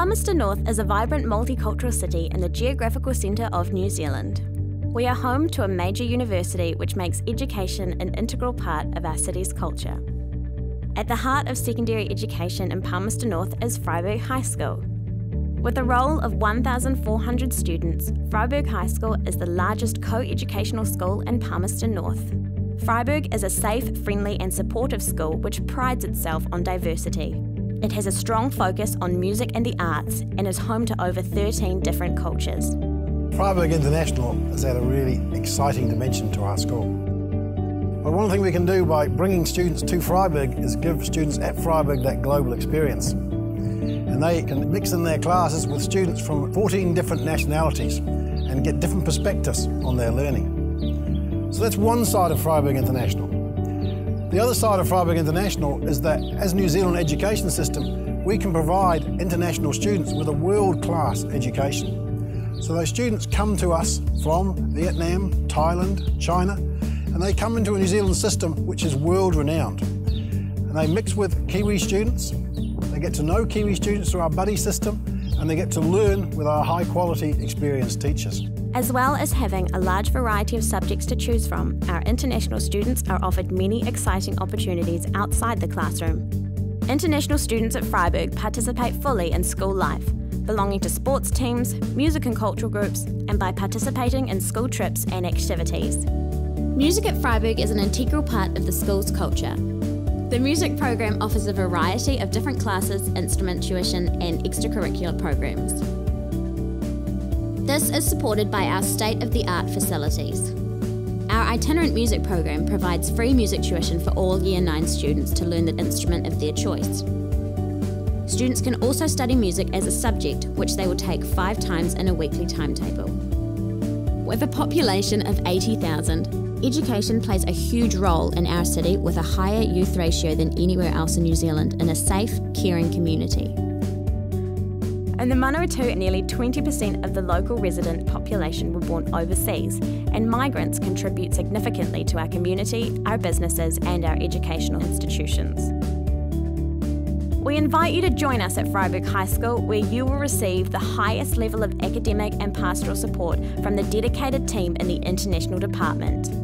Palmerston North is a vibrant multicultural city in the geographical centre of New Zealand. We are home to a major university which makes education an integral part of our city's culture. At the heart of secondary education in Palmerston North is Freyberg High School. With a roll of 1,400 students, Freyberg High School is the largest co educational school in Palmerston North. Freyberg is a safe, friendly, and supportive school which prides itself on diversity. It has a strong focus on music and the arts and is home to over 13 different cultures. Freyberg International has had a really exciting dimension to our school. But one thing we can do by bringing students to Freyberg is give students at Freyberg that global experience. And they can mix in their classes with students from 14 different nationalities and get different perspectives on their learning. So that's one side of Freyberg International. The other side of Freyberg International is that as New Zealand education system, we can provide international students with a world-class education. So those students come to us from Vietnam, Thailand, China, and they come into a New Zealand system which is world renowned. And they mix with Kiwi students, they get to know Kiwi students through our buddy system, and they get to learn with our high quality experienced teachers. As well as having a large variety of subjects to choose from, our international students are offered many exciting opportunities outside the classroom. International students at Freyberg participate fully in school life, belonging to sports teams, music and cultural groups, and by participating in school trips and activities. Music at Freyberg is an integral part of the school's culture. The music program offers a variety of different classes, instrument tuition, and extracurricular programs. This is supported by our state of the art facilities. Our itinerant music program provides free music tuition for all Year 9 students to learn the instrument of their choice. Students can also study music as a subject, which they will take five times in a weekly timetable. With a population of 80,000, education plays a huge role in our city with a higher youth ratio than anywhere else in New Zealand in a safe, caring community. In the Manawatu, nearly 20% of the local resident population were born overseas, and migrants contribute significantly to our community, our businesses, and our educational institutions. We invite you to join us at Freyberg High School, where you will receive the highest level of academic and pastoral support from the dedicated team in the International Department.